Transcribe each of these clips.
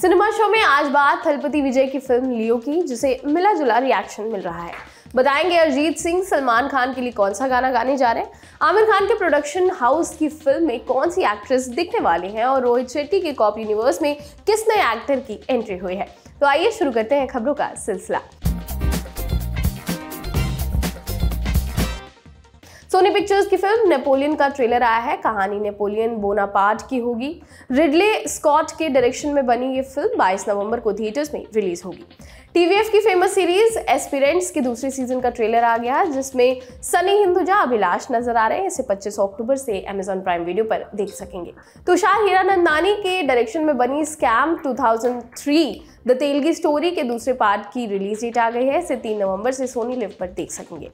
Cinema show में आज बात थलपति विजय की फ़िल्म लियो की, जिसे मिला जुला रिएक्शन मिल रहा है। बताएँगे अरिजीत सिंह, सलमान खान के लिए कौन सा गाना गाने जा रहे हैं? आमिर खान के प्रोडक्शन हाउस की फ़िल्म में कौन सी एक्ट्रेस दिखने वाली हैं? और रोहित शेट्टी के कॉप यूनिवर्स में किस नए एक्टर की एंट्री हुई है? तो आइए शुरू करते हैं खबरों का सिलसिला। सोनी पिक्चर्स की फ़िल्म नेपोलियन का ट्रेलर आया है। कहानी नेपोलियन बोनापार्ट की होगी। रिडले स्कॉट के डायरेक्शन में बनी ये फ़िल्म 22 नवंबर को थिएटर्स में रिलीज़ होगी। टीवीएफ की फ़ेमस सीरीज़ एस्पिरेंट्स की दूसरी सीज़न का ट्रेलर आ गया जिसमें सनी हिंदुजा अभिलाष नज़र आ रहे हैं। इसे 25 अक्टूबर से अमेजॉन प्राइम वीडियो पर देख सकेंगे। तुषार हीरानंदानी के डायरेक्शन में बनी स्कैम 2003 द तेलगी स्टोरी के दूसरे पार्ट की रिलीज़ डेट आ गई है। इसे तीन नवंबर से सोनी लिव पर देख सकेंगे।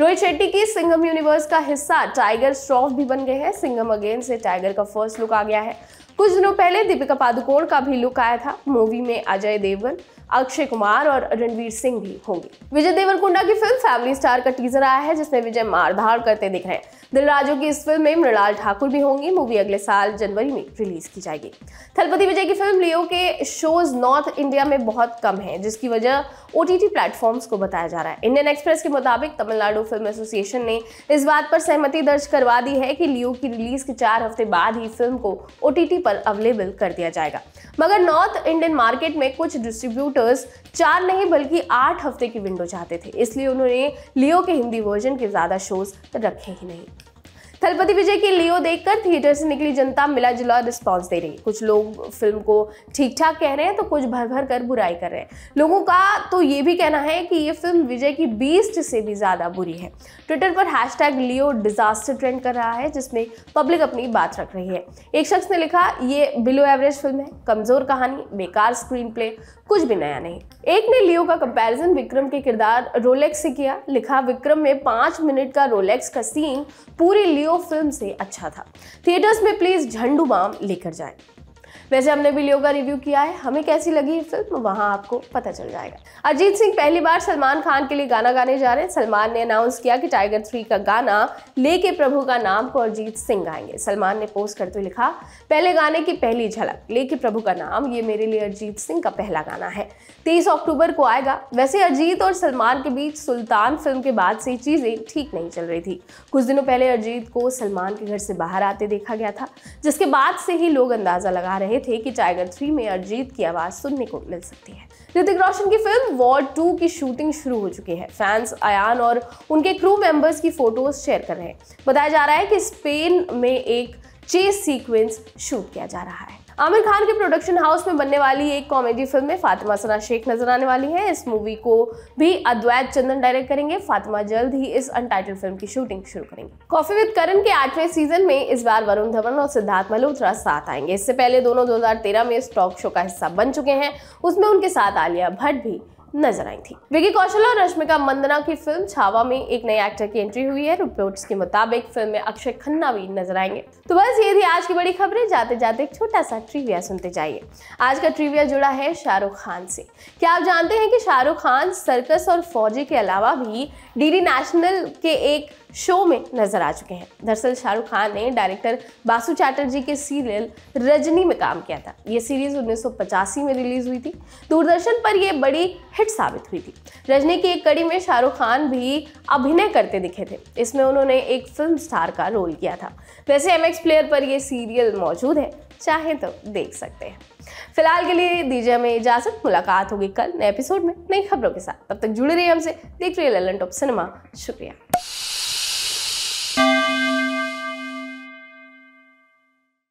रोहित शेट्टी की सिंघम यूनिवर्स का हिस्सा टाइगर श्रॉफ भी बन गए हैं। सिंघम अगेन से टाइगर का फ़र्स्ट लुक आ गया है। कुछ दिनों पहले दीपिका पादुकोण का भी लुक आया था मूवी में अजय देवगन, अक्षय कुमार और रणवीर सिंह भी होंगे। विजय देवरकुंडा की फ़िल्म फैमिली स्टार का टीजर आया है, जिसमें विजय मारधाड़ करते दिख रहे हैं। दिलराजो की इस फ़िल्म में मृणाल ठाकुर भी होंगी। मूवी अगले साल जनवरी में रिलीज़ की जाएगी। थलपति विजय की फ़िल्म लियो के शोज़ नॉर्थ इंडिया में बहुत कम है, जिसकी वजह ओ टी प्लेटफॉर्म्स को बताया जा रहा है। इंडियन एक्सप्रेस के मुताबिक तमिलनाडु फ़िल्म एसोसिएशन ने इस बात पर सहमति दर्ज करवा दी है कि लियो की रिलीज़ के चार हफ़्ते बाद ही फ़िल्म को ओटीटी पर अवेलेबल कर दिया जाएगा। मगर नॉर्थ इंडियन मार्केट में कुछ डिस्ट्रीब्यूटर्स चार नहीं, बल्कि आठ हफ़्ते की विंडो चाहते थे। इसलिए उन्होंने लियो के हिंदी वर्जन के ज़्यादा शोज़ रखे ही नहीं। थलपति विजय की लियो देखकर थिएटर से निकली जनता मिला जुला रिस्पॉन्स दे रही कुछ लोग फ़िल्म को ठीक ठाक कह रहे हैं तो कुछ भर भर कर बुराई कर रहे हैं। लोगों का तो ये भी कहना है कि ये फ़िल्म विजय की बीस्ट से भी ज़्यादा बुरी है। ट्विटर पर हैशटैग लियो डिजास्टर ट्रेंड कर रहा है, जिसमें पब्लिक अपनी बात रख रही है। एक शख्स ने लिखा, ये बिलो एवरेज फ़िल्म है, कमज़ोर कहानी, बेकार स्क्रीन प्ले कुछ भी नया नहीं। एक ने लियो का कंपैरिजन विक्रम के किरदार रोलेक्स से किया। लिखा, विक्रम में पाँच मिनट का रोलेक्स का सीन पूरी लियो फ़िल्म से अच्छा था। थिएटर्स में प्लीज़ झंडू बाम लेकर जाए। वैसे हमने भी लियो का रिव्यू किया है। हमें कैसी लगी फ़िल्म? वहाँ आपको पता चल जाएगा। अरिजीत सिंह पहली बार सलमान खान के लिए गाना गाने जा रहे हैं। सलमान ने अनाउंस किया कि टाइगर थ्री का गाना लेके प्रभु का नाम को अरिजीत सिंह गाएँगे। सलमान ने पोस्ट करते हुए लिखा, पहले गाने की पहली झलक, लेके प्रभु का नाम, ये मेरे लिए अरिजीत सिंह का पहला गाना है। तेईस अक्टूबर को आएगा। वैसे अरिजीत और सलमान के बीच सुल्तान फ़िल्म के बाद से चीज़ें ठीक नहीं चल रही थी। कुछ दिनों पहले अरिजीत को सलमान के घर से बाहर आते देखा गया था, जिसके बाद से ही लोग अंदाज़ा लगा रहे रहे थे कि टाइगर थ्री में अरिजीत की आवाज़ सुनने को मिल सकती है। ऋतिक रोशन की फ़िल्म वॉर टू की शूटिंग शुरू हो चुकी है। फैंस अयान और उनके क्रू मेंबर्स की फ़ोटोज़ शेयर कर रहे हैं। बताया जा रहा है कि स्पेन में एक चेस सीक्वेंस शूट किया जा रहा है। आमिर खान के प्रोडक्शन हाउस में बनने वाली एक कॉमेडी फ़िल्म में फातिमा सना शेख नज़र आने वाली है। इस मूवी को भी अद्वैत चंदन डायरेक्ट करेंगे। फातिमा जल्द ही इस अनटाइटल फ़िल्म की शूटिंग शुरू करेंगे। कॉफ़ी विद करण के आठवें सीज़न में इस बार वरुण धवन और सिद्धार्थ मल्होत्रा साथ आएँगे। इससे पहले दोनों 2013 में इस टॉक शो का हिस्सा बन चुके हैं। उसमें उनके साथ आलिया भट्ट भी नज़र आई थी। विकी कौशल और रश्मिका मंदना की फ़िल्म छावा में एक नए एक्टर की एंट्री हुई है। रिपोर्ट्स के मुताबिक फ़िल्म में अक्षय खन्ना भी नज़र आएँगे। तो बस ये थी आज की बड़ी खबरें। जाते जाते एक छोटा सा ट्रिविया सुनते जाइए। आज का ट्रिविया जुड़ा है शाहरुख खान से। क्या आप जानते हैं कि शाहरुख खान सर्कस और फौजी के अलावा भी डी नेशनल के एक शो में नज़र आ चुके हैं। दरअसल शाहरुख खान ने डायरेक्टर बासु चैटर्जी के सीरियल रजनी में काम किया था। ये सीरीज़ उन्नीस सौ पचासी में रिलीज़ हुई थी। दूरदर्शन पर यह बड़ी हिट साबित हुई थी। रजनी की एक कड़ी में शाहरुख खान भी अभिनय करते दिखे थे। इसमें उन्होंने एक फ़िल्म स्टार का रोल किया था। वैसे एमएक्स प्लेयर पर यह सीरियल मौजूद है। चाहे तो देख सकते हैं। फ़िलहाल के लिए दीजिए हमें इजाज़त। मुलाकात होगी कल नए एपिसोड में नई खबरों के साथ। तब तक जुड़े रहिए हमसे। देख रहिए ललन टॉप सिनेमा। शुक्रिया।